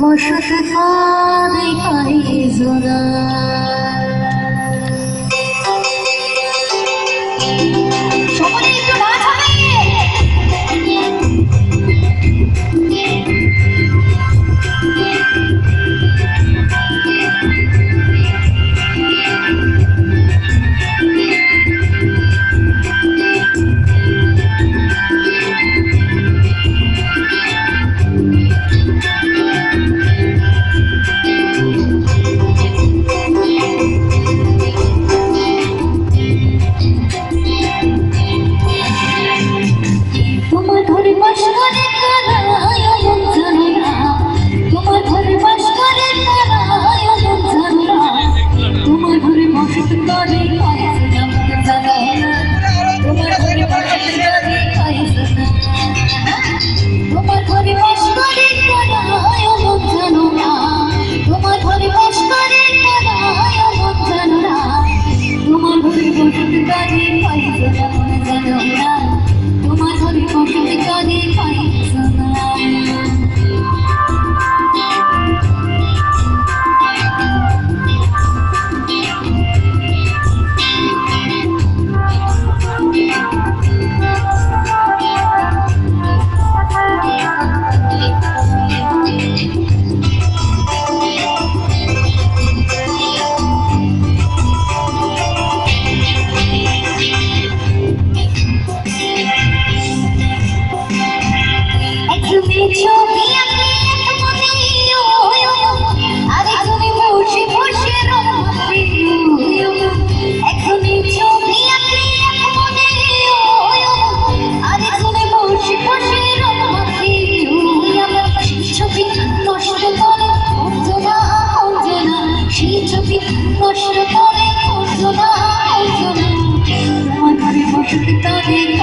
বসত করে পাই জোড়া। সেই ছবি অশ্রুতলে অর্জনা অর্জনা তোমার ঘরে বসতি তাদের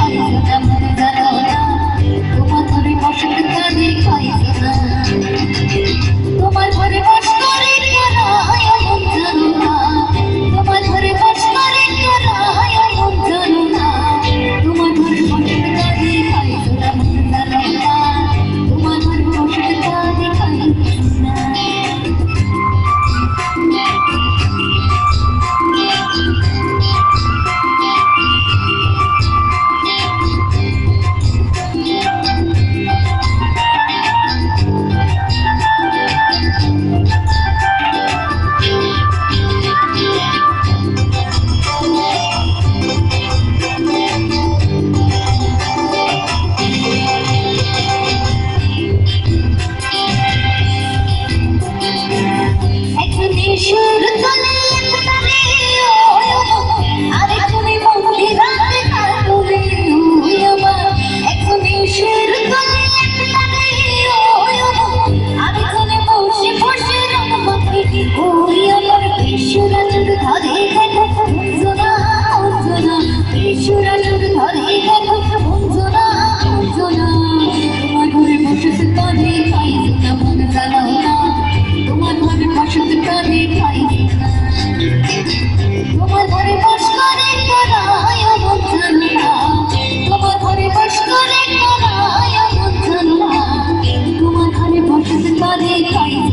money,